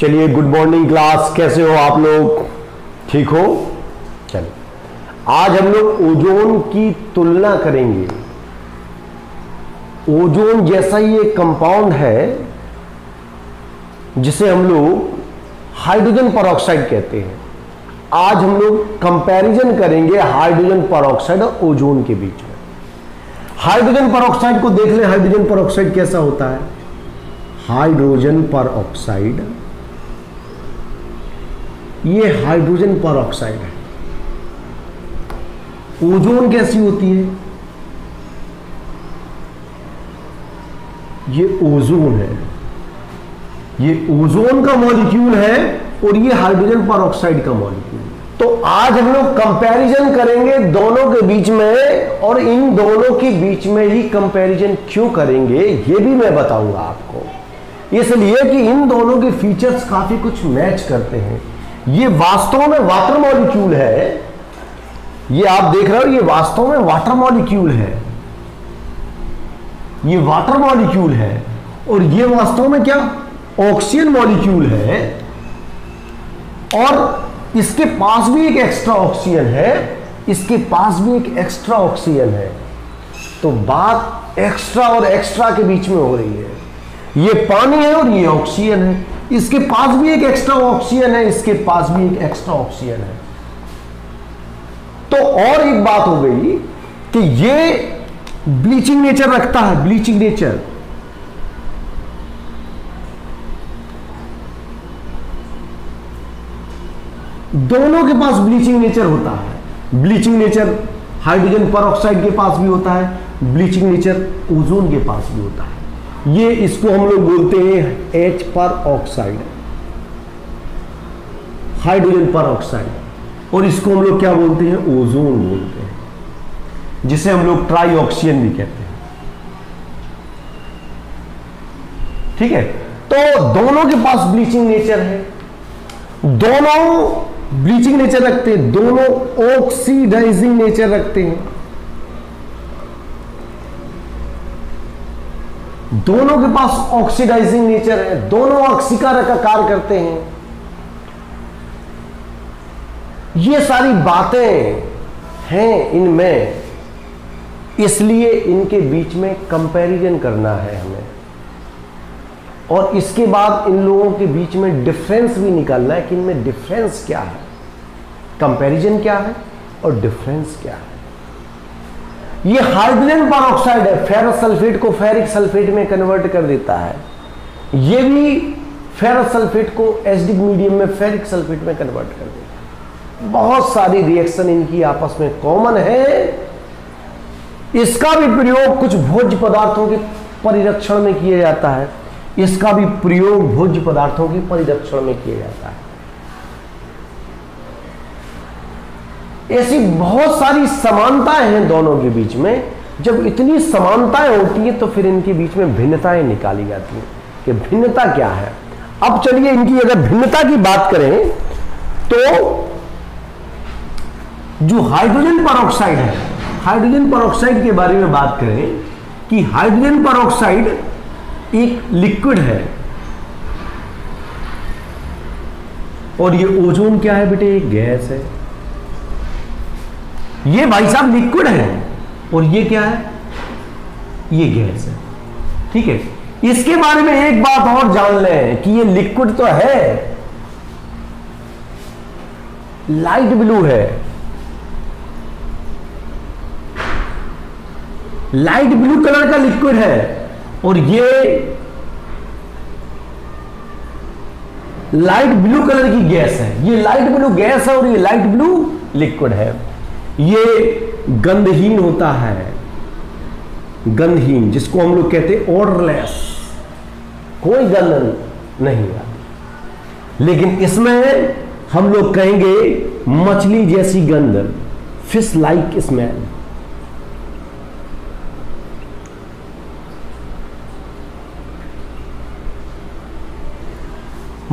चलिए good morning class कैसे हो आप लोग? ठीक हो? चलिए। आज हम लोग ओजोन की तुलना करेंगे। ओजोन जैसा ही एक कंपाउंड है, जिसे हम लोग हाइड्रोजन परऑक्साइड कहते हैं। आज हम लोग कंपैरिजन करेंगे हाइड्रोजन परऑक्साइड और ओजोन के बीच में। हाइड्रोजन परऑक्साइड को देख लें हाइड्रोजन परऑक्साइड कैसा होता है? हाइड्रोजन परऑक्साइड ये हाइड्रोजन परऑक्साइड है। ओजोन कैसी होती है? ये ओजोन है। ये ओजोन का मॉलिक्यूल है और ये हाइड्रोजन परऑक्साइड का मॉलिक्यूल। तो आज हम लोग कंपैरिजन करेंगे दोनों के बीच में और इन दोनों के बीच में ही कंपैरिजन क्यों करेंगे, ये भी मैं बताऊँगा आपको। इसलिए कि इन दोनों के फीचर्स काफ़ी कुछ मैच करते हैं। ये वास्तव में वाटर मॉलिक्यूल है। ये आप देख रहे हो, ये वास्तव में वाटर मॉलिक्यूल है। ये वाटर मॉलिक्यूल है। और ये वास्तव में क्या? ऑक्सीजन मॉलिक्यूल है। और इसके पास भी एक एक्स्ट्रा ऑक्सीजन है। इसके पास भी एक एक्स्ट्रा ऑक्सीजन है। तो बात एक्स्ट्रा और एक्स्ट्रा के बीच में हो रही है। ये पानी है और ये ऑक्सीजन है। इसके पास भी एक एक्स्ट्रा ऑक्सीजन है, इसके पास भी एक एक्स्ट्रा ऑक्सीजन है। तो और एक बात हो गई कि ये ब्लीचिंग नेचर रखता है ब्लीचिंग नेचर दोनों के पास ब्लीचिंग नेचर होता है। ब्लीचिंग नेचर हाइड्रोजन परऑक्साइड के पास भी होता है ब्लीचिंग नेचर ओजोन के पास भी होता है। ये इसको हम लोग बोलते हैं एच पर ऑक्साइड हाइड्रोजन पर ऑक्साइड और इसको हम लोग क्या बोलते हैं? ओजोन बोलते हैं, जिसे हम लोग ट्राई ऑक्सीजन भी कहते हैं। ठीक है? तो दोनों के पास ब्लीचिंग नेचर है। दोनों ब्लीचिंग नेचर रखते हैं, दोनों ऑक्सीडाइजिंग नेचर रखते हैं। दोनों के पास ऑक्सीडाइजिंग नेचर है, दोनों ऑक्सीकार का कार्य करते हैं। ये सारी बातें हैं इनमें, इसलिए इनके बीच में कंपैरिजन करना है हमें। और इसके बाद इन लोगों के बीच में डिफरेंस भी निकालना है कि इनमें डिफरेंस क्या है। कंपैरिजन क्या है और डिफरेंस क्या है। ये हाइड्रोजन परऑक्साइड है फेरस सल्फेट को फेरिक सल्फेट में कन्वर्ट कर देता है। ये भी फेरस सल्फेट को एसिडिक मीडियम में फेरिक सल्फेट में कन्वर्ट कर देता है। बहुत सारी रिएक्शन इनकी आपस में कॉमन है। इसका भी प्रयोग कुछ भोज्य पदार्थों के परिरक्षण में किया जाता है। इसका भी प्रयोग भोज्य पदार्थों के परिरक्षण में किया जाता है। ऐसी बहुत सारी समानताएँ हैं दोनों के बीच में। जब इतनी समानताएँ होती हैं तो फिर इनके बीच में भिन्नताएँ निकाली जाती हैं कि भिन्नता क्या है। अब चलिए इनकी अगर भिन्नता की बात करें तो जो हाइड्रोजन परऑक्साइड है, हाइड्रोजन परऑक्साइड के बारे में बात करें, कि हाइड्रोजन परऑक्साइड एक लिक्विड है। और ये ओजोन क्या है बेटे? एक गैस है। ये भाई साहब लिक्विड है। और ये क्या है? ये गैस है। ठीक है? इसके बारे में एक बात और जान लें कि ये लिक्विड तो है। लाइट ब्लू है। लाइट ब्लू कलर का लिक्विड है। और ये लाइट ब्लू कलर की गैस है। ये लाइट ब्लू गैस है और ये लाइट ब्लू लिक्विड है। ये गंधहीन होता है। गंधहीन, जिसको हम लोग कहते हैं ऑर्डरलेस कोई गंध नहीं आती लेकिन इसमें हम लोग कहेंगे मछली जैसी गंध, फ़िश लाइक स्मेल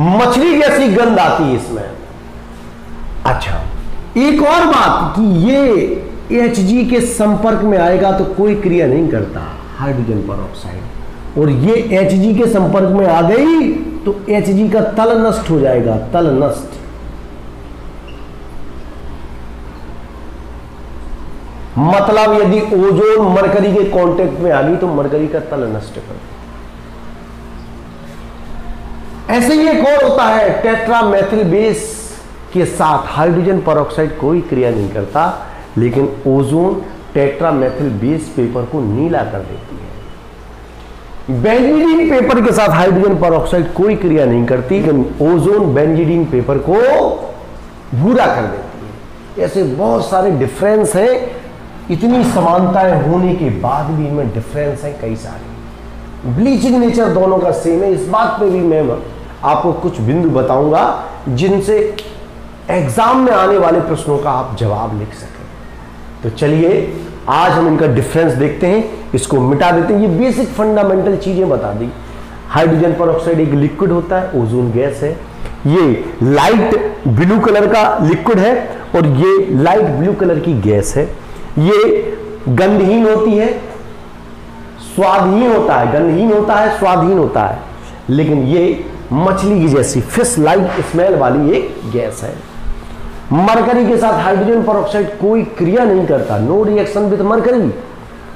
मछली जैसी गंध आती है इसमें। अच्छा। एक और बात कि ये एच के संपर्क में आएगा तो कोई क्रिया नहीं करता हाइड्रोजन पर और ये एच के संपर्क में आ गई तो एचजी का तल नष्ट हो जाएगा, तल नष्ट। मतलब यदि ओजोन मरकरी के कांटेक्ट में आ गई तो मरकरी का तल नष्ट कर। ऐसे ही एक और होता है टेट्रामेथिल बेस के साथ हाइड्रोजन परऑक्साइड कोई क्रिया नहीं करता, लेकिन ओजोन टेट्रामेथिल बेस पेपर को नीला कर देती है। बेंजीडीन पेपर के साथ हाइड्रोजन परऑक्साइड कोई क्रिया नहीं करती, लेकिन ओजोन बेंजीडीन पेपर को भूरा कर देती है। ऐसे बहुत सारे डिफरेंस हैं। इतनी समानताएँ होने के बाद भी इनमें डिफरेंस है कई सारे। ब्लीचिंग नेचर दोनों का सेम है। इस बात पे भी मैं आपको कुछ बिंदु बताऊँगा, जिनसे एग्ज़ाम में आने वाले प्रश्नों का आप जवाब लिख सकें। तो चलिए, आज हम इनका डिफरेंस देखते हैं, इसको मिटा देते हैं। ये बेसिक फंडामेंटल चीज़ें बता दी। हाइड्रोजन पर एक लिक्विड होता है ओजोन गैस है। ये लाइट ब्लू कलर का लिक्विड है और ये लाइट ब्लू कलर की गैस है। ये गंधहीन होती है, स्वादहीन होता है। गंधहीन होता है, स्वादहीन होता है। लेकिन ये मछली की जैसी फ़िश लाइक स्मेल वाली एक गैस है। मरकरी के साथ हाइड्रोजन परऑक्साइड कोई क्रिया नहीं करता। No reaction with mercury.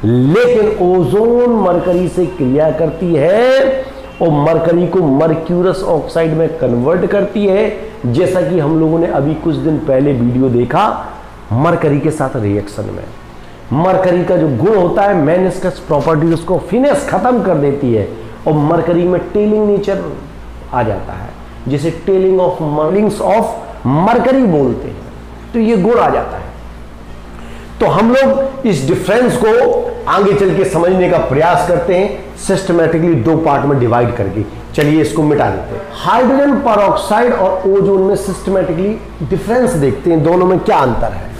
लेकिन ओजोन मरकरी से क्रिया करती है और मरकरी को मर्क्यूरस ऑक्साइड में कन्वर्ट करती है। जैसा कि हम लोगों ने अभी कुछ दिन पहले वीडियो देखा मरकरी के साथ रिएक्शन में। मरकरी का जो गुण होता है मैनिस्कस प्रॉपर्टी उसको फिनेस खत्म कर देती है और मरकरी में टेलिंग नेचर आ जाता है, जिसे टेलिंग ऑफ़ मर्लिंग्स ऑफ़ मरकरी बोलते हैं। तो ये गुण आ जाता है। तो हम लोग इस डिफरेंस को आगे चल के समझने का प्रयास करते हैं सिस्टमेटिकली दो पार्ट में डिवाइड करके। चलिए इसको मिटा देते हैं। हाइड्रोजन परऑक्साइड और ओजोन में सिस्टमेटिकली डिफरेंस देखते हैं, दोनों में क्या अंतर है।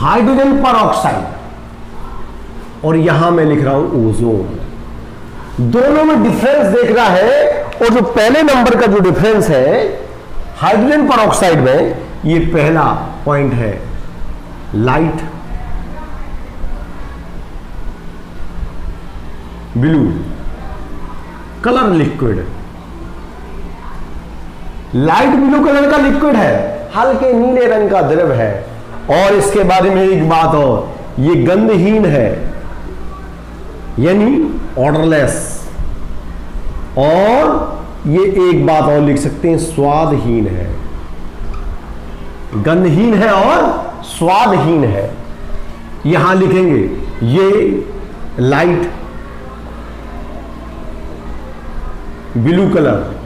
हाइड्रोजन पर और यहाँ मैं लिख रहा हूँ ओजोन। दोनों में डिफरेंस देख रहा है, और जो पहले नंबर का जो डिफरेंस है हाइड्रोजन पर में ये पहला पॉइंट है light blue colour liquid light blue colour का लिक्विड है, हल्के नीले रंग का द्रव है। और इसके बारे में एक बात और, ये गंधहीन है, यानी ऑर्डरलेस और ये एक बात और लिख सकते हैं, स्वादहीन है। गंधहीन है और स्वादहीन है। यहाँ लिखेंगे, ये लाइट ब्लू कलर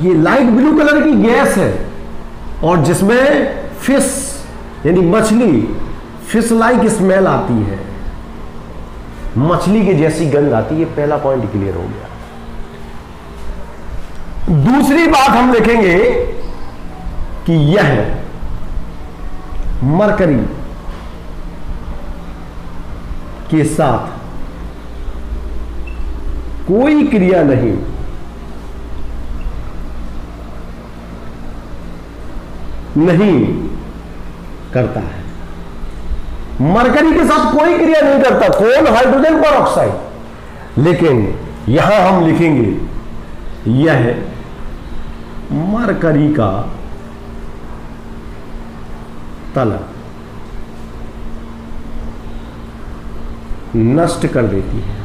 ये लाइट ब्लू कलर की गैस है। और जिसमें फ़िश यानी मछली फ़िश लाइक स्मेल आती है। मछली की जैसी गंध आती है पहला पॉइंट क्लियर हो गया। दूसरी बात हम देखेंगे कि यह मरकरी के साथ कोई क्रिया नहीं। नहीं करता है। मरकरी के साथ कोई क्रिया नहीं करता कौन हाइड्रोजन पर ऑक्साइड लेकिन यहाँ हम लिखेंगे, यह मरकरी का तल नष्ट कर देती है।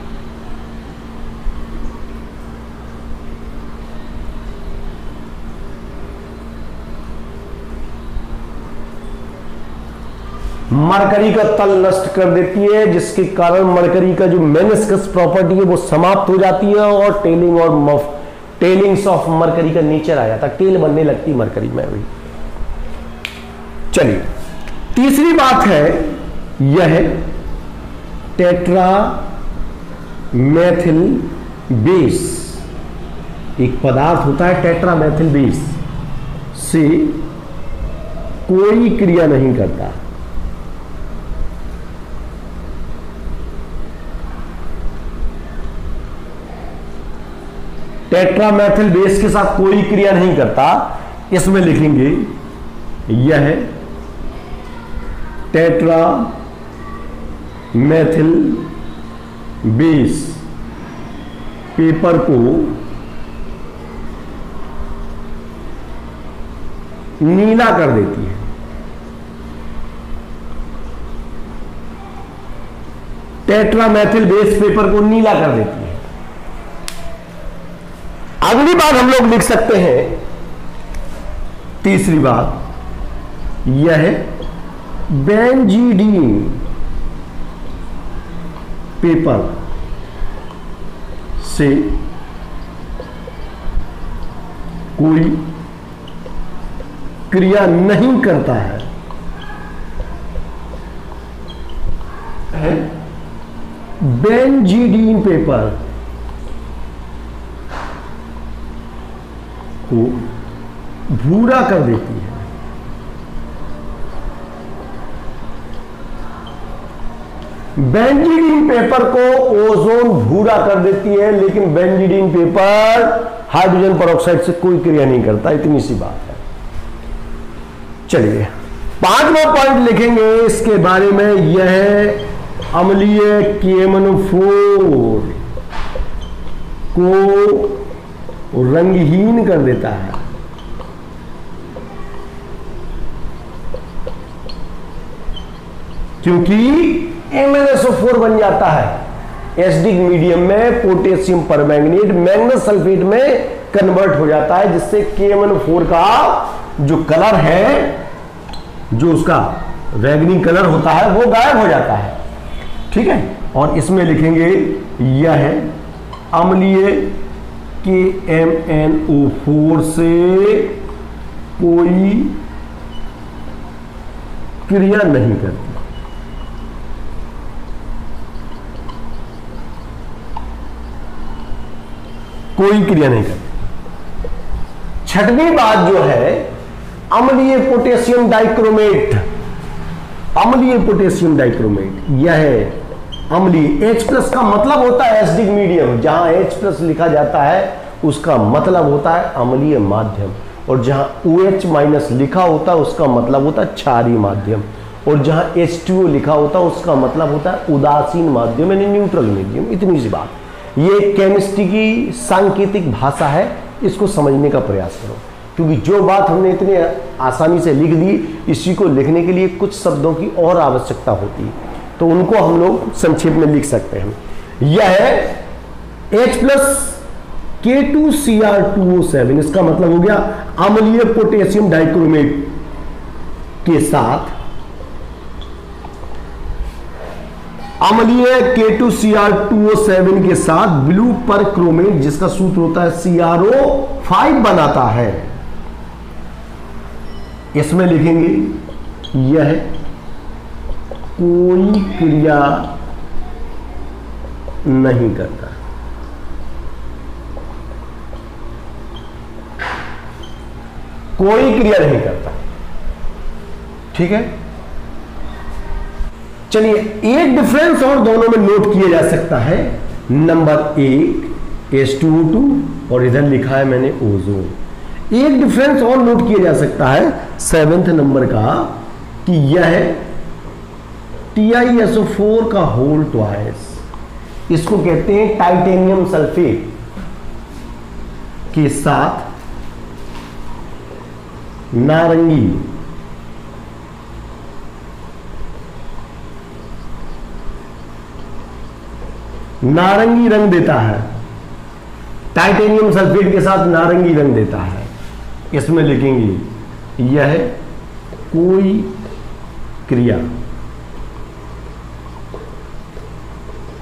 मरकरी का तल नष्ट कर देती है, जिसके कारण मरकरी का जो मेनिस्कस प्रॉपर्टी है, वो समाप्त हो जाती है और टेलिंग और मफ टेलिंग्स ऑफ़ मरकरी का नेचर आ जाता टेल बनने लगती मरकरी में भी। चलिए, तीसरी बात है, यह टेट्रा मैथिल बेस एक पदार्थ होता है टेट्रा मैथिल बेस से कोई क्रिया नहीं करता। टेट्रामेथिल बेस के साथ कोई क्रिया नहीं करता। इसमें लिखेंगे, यह टेट्रा मैथिल बेस पेपर को नीला कर देती है। टेट्रामेथिल बेस पेपर को नीला कर देती है। अगली बात हम लोग लिख सकते हैं। तीसरी बात, यह है बेंजीडीन पेपर से कोई क्रिया नहीं करता है। बेंजीडीन पेपर को भूरा कर देती है। बेंजीडीन पेपर को ओजोन भूरा कर देती है, लेकिन बेंजीडीन पेपर हाइड्रोजन परऑक्साइड से कोई क्रिया नहीं करता, इतनी सी बात है। चलिए, पांचवा पॉइंट लिखेंगे, इसके बारे में यह अम्लीय केमनफोर को रंगहीन कर देता है। क्योंकि MnSO4 बन जाता है। एसिडिक मीडियम में पोटेशियम परमैंगनेट मैग्नेस सल्फेट में कन्वर्ट हो जाता है, जिससे KMnO4 का जो कलर है, जो उसका वैगनी कलर होता है, वो गायब हो जाता है। ठीक है? और इसमें लिखेंगे, यह है अम्लीय के एम एन ओ फोर से कोई क्रिया नहीं करती। कोई क्रिया नहीं करती। छठवीं बात जो है, अम्लीय पोटेशियम डाइक्रोमेट। अम्लीय पोटेशियम डाइक्रोमेट, यह है अम्लीय H प्लस का मतलब होता है एसिडिक मीडियम जहाँ H प्लस लिखा जाता है, उसका मतलब होता है अम्लीय माध्यम। और जहाँ OH माइनस लिखा होता है, उसका मतलब होता है क्षारीय माध्यम। और जहाँ H2O लिखा होता है, उसका मतलब होता है उदासीन माध्यम यानी न्यूट्रल मीडियम इतनी सी बात। ये केमिस्ट्री की सांकेतिक भाषा है, इसको समझने का प्रयास करो। क्योंकि जो बात हमने इतने आसानी से लिख दी, इसी को लिखने के लिए कुछ शब्दों की और आवश्यकता होती है। तो उनको हम लोग संक्षेप में लिख सकते हैं। यह है H plus K two C R two O seven इसका मतलब हो गया अम्लीय पोटेशियम डाइक्रोमेट के साथ। अम्लीय K two C R two O seven के साथ ब्लू पर क्रोमेट जिसका सूत्र होता है सी आर ओ फाइव बनाता है। इसमें लिखेंगे, यह कोई क्रिया नहीं करता। कोई क्रिया नहीं करता। ठीक है? चलिए, एक डिफरेंस और दोनों में नोट किया जा सकता है। नंबर एक एस टू टू और इधर लिखा है मैंने ओजोन एक डिफरेंस और नोट किया जा सकता है। सेवेंथ नंबर का कि यह टीआईएसओ फोर का होल ट्वाइस इसको कहते हैं टाइटेनियम सल्फेट के साथ नारंगी। नारंगी रंग देता है। टाइटेनियम सल्फेट के साथ नारंगी रंग देता है। इसमें लिखेंगे, यह कोई क्रिया।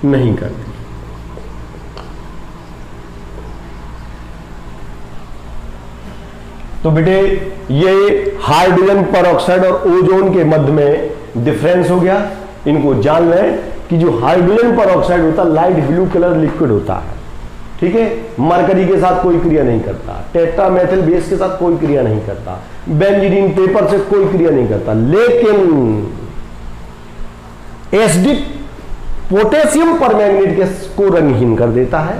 नहीं करती तो बेटे, ये हाइड्रोजन परऑक्साइड और ओजोन के मध्य में डिफरेंस हो गया। इनको जान लें कि जो हाइड्रोजन परऑक्साइड होता है लाइट ब्लू कलर लिक्विड होता है। ठीक है? मरकरी के साथ कोई क्रिया नहीं करता। टेट्रामेथिल बेस के साथ कोई क्रिया नहीं करता। बेंजीडीन पेपर से कोई क्रिया नहीं करता। लेकिन एसडी पोटेशियम परमैंगनेट के को रंगहीन कर देता है।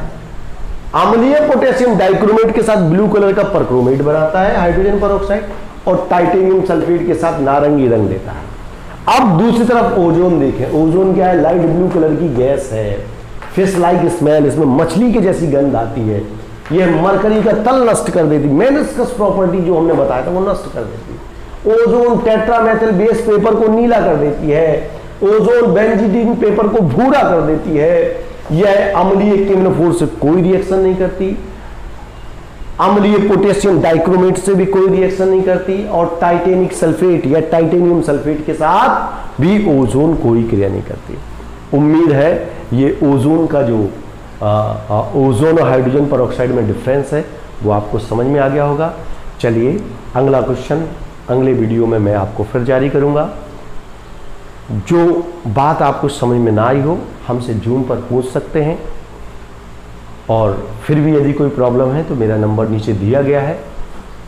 अम्लीय पोटेशियम डाइक्रोमेट के साथ ब्लू कलर का परक्रोमेट बनाता है हाइड्रोजन पर और टाइटेनियम सल्फेट के साथ नारंगी रंग देता है। अब दूसरी तरफ़ ओजोन देखें। ओजोन क्या है? लाइट ब्लू कलर की गैस है। फ़िश लाइक स्मेल इसमें मछली के जैसी गंध आती है। यह मरकरी का तल नष्ट कर देती मेनस्कस प्रॉपर्टी जो हमने बताया था, वो नष्ट कर देती। ओजोन टेट्रामेथिल बेस पेपर को नीला कर देती है। ओजोन बेंजीडीन पेपर को भूरा कर देती है। यह अम्लीय केमिनोफोर से कोई रिएक्शन नहीं करती। अम्लीय पोटेशियम डाइक्रोमेट से भी कोई रिएक्शन नहीं करती और टाइटेनिक सल्फेट या टाइटेनियम सल्फेट के साथ भी ओजोन कोई क्रिया नहीं करती। उम्मीद है ये ओजोन का जो आ, आ, ओजोन और हाइड्रोजन पर में डिफरेंस है वो आपको समझ में आ गया होगा। चलिए अगला क्वेश्चन अगले वीडियो में मैं आपको फिर जारी करूँगा। जो बात आपको समझ में ना आई हो, हमसे जूम पर पूछ सकते हैं। और फिर भी यदि कोई प्रॉब्लम है तो मेरा नंबर नीचे दिया गया है,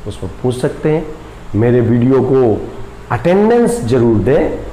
उस पर पूछ सकते हैं। मेरे वीडियो को अटेंडेंस ज़रूर दें।